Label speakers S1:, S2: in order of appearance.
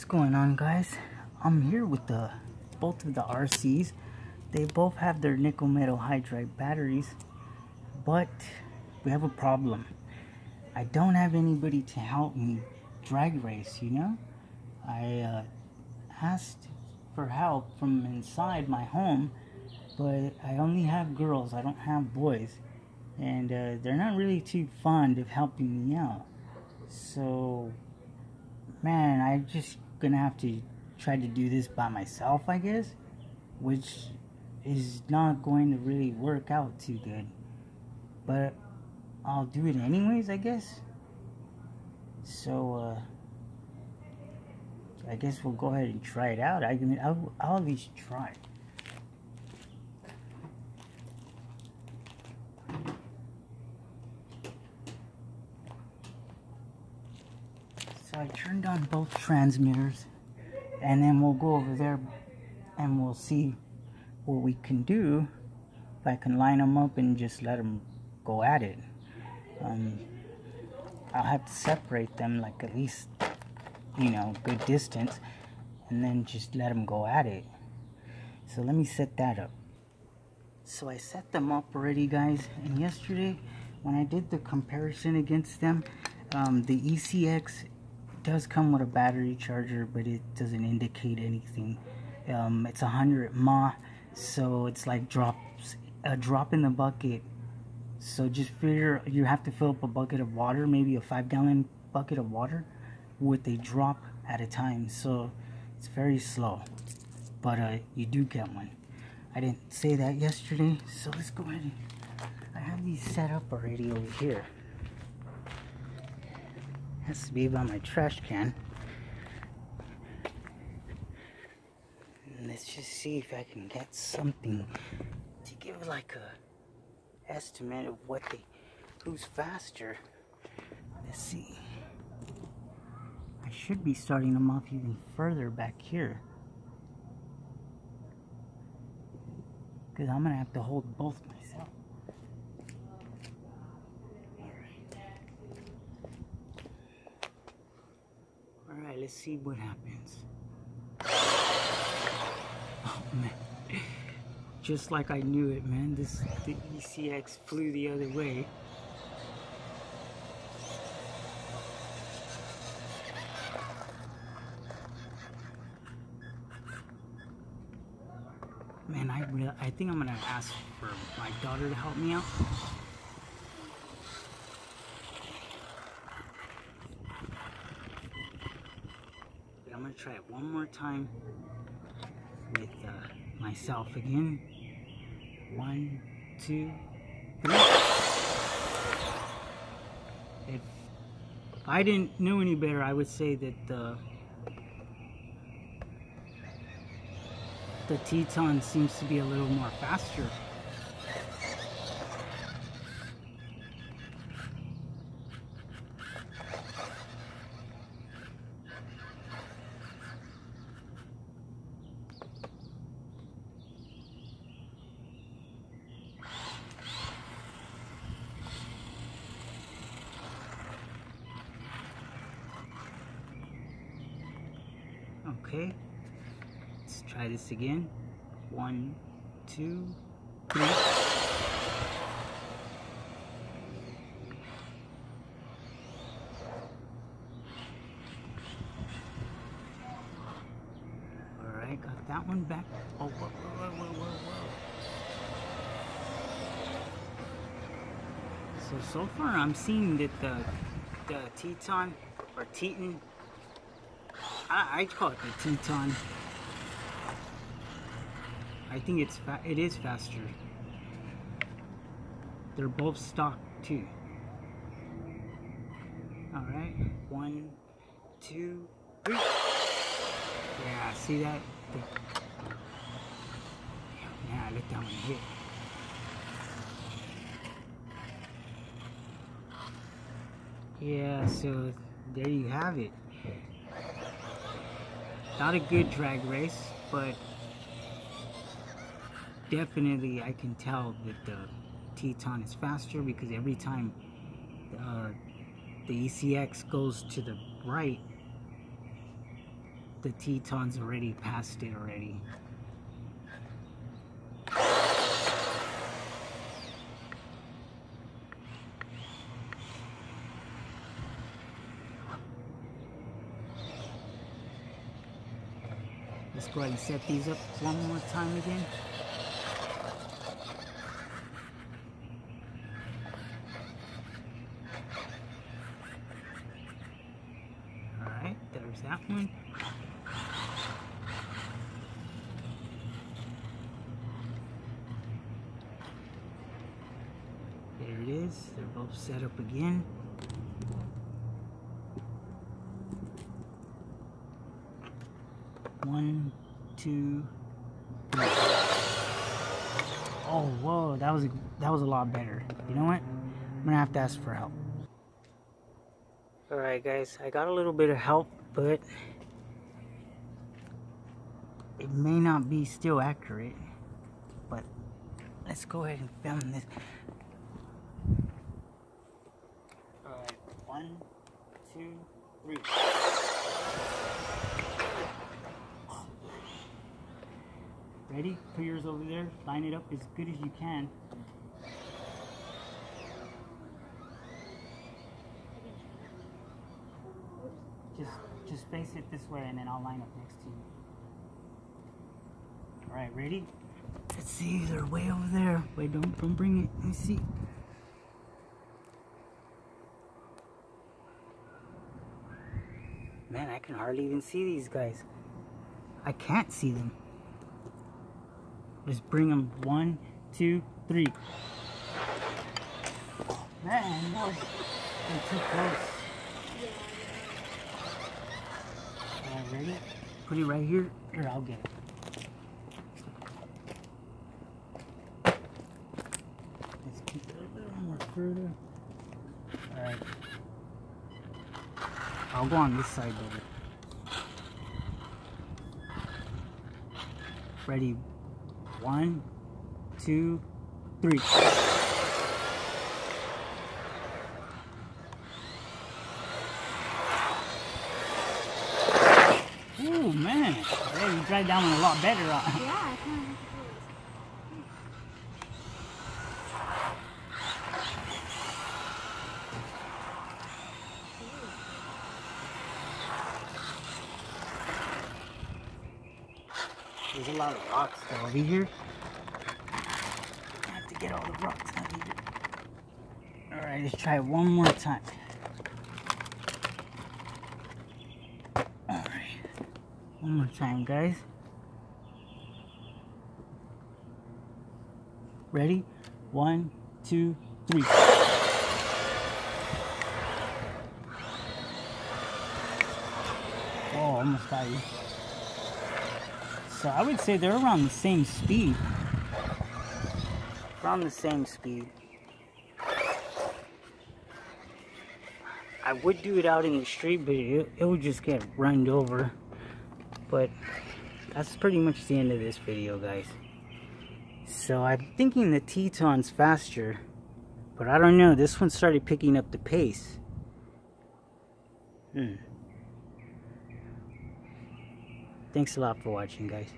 S1: What's going on guys? I'm here with the both of the RCs. They both have their nickel metal hydride batteries, but we have a problem. I don't have anybody to help me drag race, you know? I uh, asked for help from inside my home, but I only have girls, I don't have boys. And uh, they're not really too fond of helping me out. So, man, I just gonna have to try to do this by myself, I guess, which is not going to really work out too good. But I'll do it anyways, I guess. So, uh, I guess we'll go ahead and try it out. I mean, I'll, I'll at least try. So I turned on both transmitters and then we'll go over there and we'll see what we can do if I can line them up and just let them go at it. Um, I'll have to separate them like at least, you know, good distance and then just let them go at it. So let me set that up. So I set them up already guys and yesterday when I did the comparison against them, um, the ECX does come with a battery charger, but it doesn't indicate anything. Um, it's a hundred mAh, so it's like drops a drop in the bucket. So just figure you have to fill up a bucket of water, maybe a five gallon bucket of water, with a drop at a time. So it's very slow, but uh, you do get one. I didn't say that yesterday, so let's go ahead. I have these set up already over here has to be by my trash can. Let's just see if I can get something to give like a estimate of what they who's faster. Let's see. I should be starting them off even further back here. Because I'm going to have to hold both myself. Alright, let's see what happens. Oh man. Just like I knew it, man. This the ECX flew the other way. Man, I I think I'm gonna ask for my daughter to help me out. Try it one more time with uh, myself again. One, two, three. If, I didn't know any better, I would say that the the Teton seems to be a little more faster. Okay, let's try this again. One, two, three. Alright, got that one back. Oh, whoa, whoa, whoa. So, so far I'm seeing that the, the Teton, or Teton, I, I call it the Teton. I think it's it is faster. They're both stock too. All right, one, two, three. Yeah, see that? Yeah, I let that one hit. Yeah, so there you have it. Not a good drag race, but definitely I can tell that the Teton is faster because every time uh, the ECX goes to the right, the Teton's already past it already. Let's go ahead and set these up one more time again. Alright, there's that one. There it is. They're both set up again. One, two, three. Oh, whoa, that was that was a lot better. You know what? I'm gonna have to ask for help. Alright guys, I got a little bit of help, but it may not be still accurate. But let's go ahead and film this. Alright, one, two, three. Ready? Put yours over there. Line it up as good as you can. Just just face it this way and then I'll line up next to you. Alright, ready? Let's see, they're way over there. Wait, don't don't bring it. Let me see. Man, I can hardly even see these guys. I can't see them. Just bring them one, two, three. Man, boy, they're too close. Alright, ready? Put it right here. Here, I'll get it. Let's keep it a little more further. Alright. I'll go on this side though. Ready? One, two, three. Ooh, man. You tried that one a lot better. Uh,
S2: Yeah, I kind of
S1: There's a lot of rocks though over here. I have to get all the rocks out of here. Alright, let's try it one more time. Alright. One more time, guys. Ready? One, two, three. Oh, almost got you. So I would say they're around the same speed. Around the same speed. I would do it out in the street, but it, it would just get run over. But that's pretty much the end of this video, guys. So I'm thinking the Teton's faster, but I don't know. This one started picking up the pace. Hmm. Thanks a lot for watching, guys.